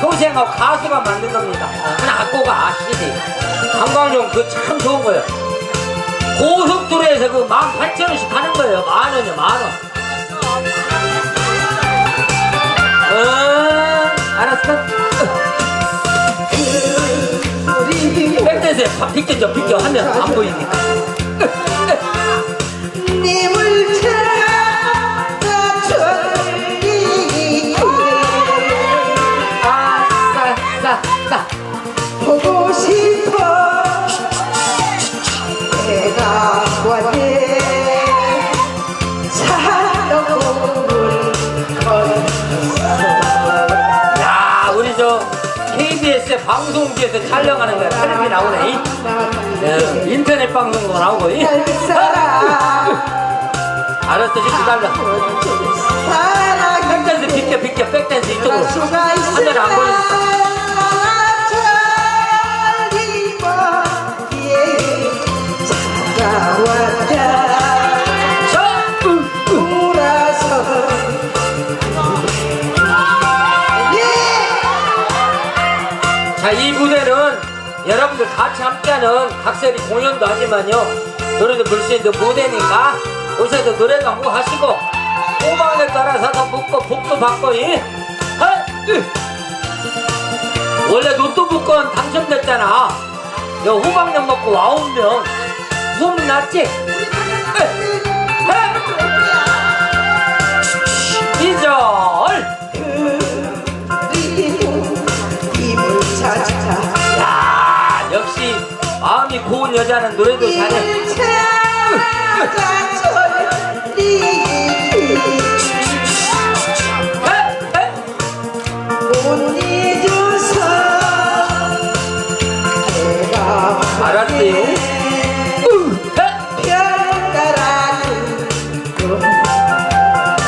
소생하고 가수가 만든 겁니다. 그냥 갖고가 CD. 한광용 그참 좋은 거예요. 고속도로에서 그 18,000원씩 하는 거예요. 만 원이요, 만 원. 응, 알았어. 백대세 비켜줘, 비켜. 하면 안 보이니까. 싸, 싸, 싸. 보고 싶어 내가 왔네 사랑을 야, 우리 저 KBS의 방송국에서 촬영하는 거야. 텔레비 나오네. 이. 예, 인터넷 방송도 나오고. 이. 알았어, 좀 기다려. 자, 이 무대는 여러분들 같이 함께하는 각설이 공연도 하지만요. 노래도 부를 수 있는 무대니까 오셔서 노래도 한곡 하시고 호방에 따라서도 묻고 복도 받고 이. 하! 으. 원래 로또 복권 당첨됐잖아. 여 호박엿 먹고 아홉 명 소문 났지? 마음이 고운 여자는 노래도 잘해?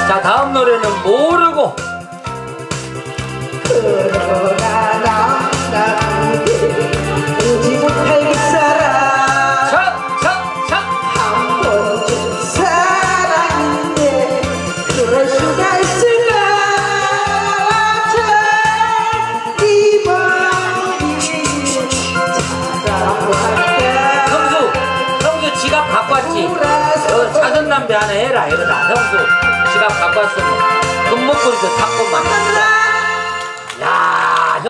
자 다음 노래는 모르고 남자 하나 해라 이러다 형수 지갑 갖고 왔으면 금목걸이도 샀고만 나